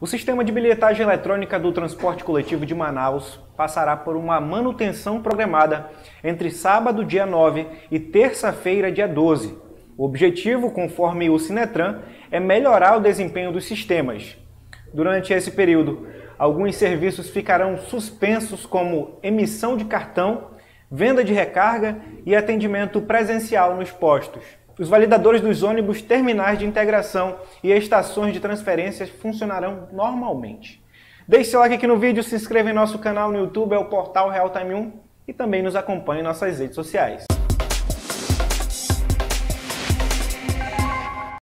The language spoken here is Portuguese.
O sistema de bilhetagem eletrônica do transporte coletivo de Manaus passará por uma manutenção programada entre sábado, dia 9 e terça-feira, dia 12. O objetivo, conforme o Sinetran, é melhorar o desempenho dos sistemas. Durante esse período, alguns serviços ficarão suspensos, como emissão de cartão, venda de recarga e atendimento presencial nos postos. Os validadores dos ônibus terminais de integração e estações de transferências funcionarão normalmente. Deixe seu like aqui no vídeo, se inscreva em nosso canal no YouTube, é o portal Real Time 1 e também nos acompanhe em nossas redes sociais.